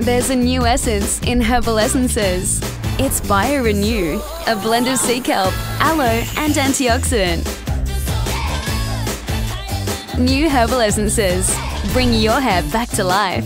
There's a new essence in Herbal Essences. It's BioRenew, a blend of sea kelp, aloe, and antioxidant. New Herbal Essences. Bring your hair back to life.